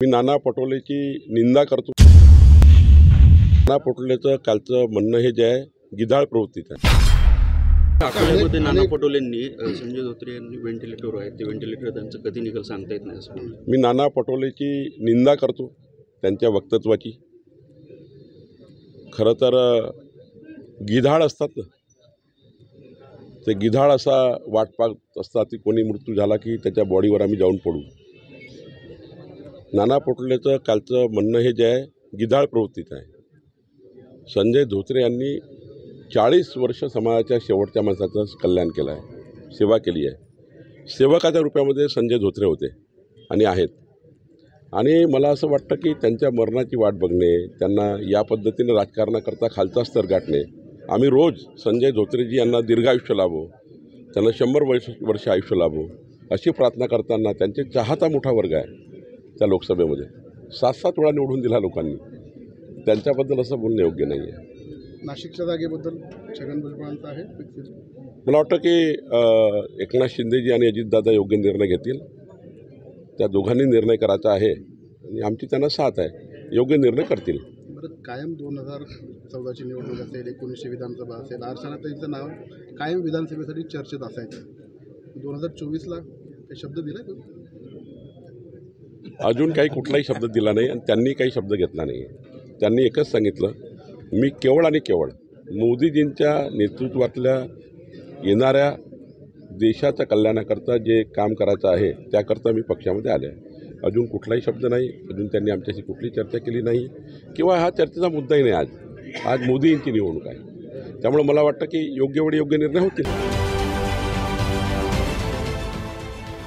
मी नाना पटोलेची निंदा करतो. नाना पटोलेचं कालचं म्हणणं हे जे आहे गिधाळ प्रवृत्तीचं आहे अकोल्यामध्ये नाना पटोलेंनी संजय धोत्रे यांनी व्हेंटिलेटर आहे ते व्हेंटिलेटर त्यांचं कधी निघेल सांगता येत नाही असं मी नाना पटोलेची निंदा करतो त्यांच्या वक्तत्वाची. खरं तर गिधाळ असतात ना. ते गिधाळ असा वाट पाहत असतात की कोणी मृत्यू झाला की त्याच्या बॉडीवर आम्ही जाऊन पडू. नाना पटोलेचं कालचं म्हणणं हे जे आहे गिधाळ प्रवृत्तीचं आहे. संजय धोत्रे यांनी चाळीस वर्ष समाजाच्या शेवटच्या माणसाचं कल्याण केलं आहे सेवा केली आहे. सेवकाच्या रूपामध्ये संजय धोत्रे होते आणि आहेत. आणि मला असं वाटतं की त्यांच्या मरणाची वाट बघणे त्यांना या पद्धतीनं राजकारणाकरता खालचा स्तर गाठणे आम्ही रोज संजय धोत्रेजी यांना दीर्घायुष्य लाभो त्यांना शंभर वर्ष वर्ष आयुष्य लाभो अशी प्रार्थना करताना त्यांचे चाहता मोठा वर्ग आहे. त्या लोकसभेमध्ये. सात सात वेळा निवडून दिला लोकांनी. त्यांच्याबद्दल असं बोलणं योग्य नाही आहे नाशिकच्या जागेबद्दल छगन भुजबळांचं आहे मला वाटतं की एकनाथ शिंदेजी आणि अजितदादा योग्य निर्णय घेतील. त्या दोघांनी निर्णय करायचा आहे. आणि आमची त्यांना साथ आहे. योग्य निर्णय करतील. बरं कायम दोन हजार चौदाची निवडणूक असेल एकोणीसशे विधानसभा असेल अर्चना त्यांचं नाव कायम विधानसभेसाठी चर्चेत असायचं. दोन हजार चोवीसला काही शब्द दिला का अजून काही कुठलाही शब्द दिला नाही आणि त्यांनी काही शब्द घेतला नाही. त्यांनी एकच सांगितलं मी केवळ आणि केवळ मोदीजींच्या नेतृत्वातल्या येणाऱ्या देशाच्या कल्याणाकरता जे काम करायचं आहे त्याकरता मी पक्षामध्ये आले अजून कुठलाही शब्द नाही अजून त्यांनी आमच्याशी कुठली चर्चा केली नाही किंवा हा चर्चेचा मुद्दाही नाही आज. आज मोदींची निवडणूक आहे. त्यामुळे मला वाटतं की योग्य वेळी योग्य निर्णय होतील.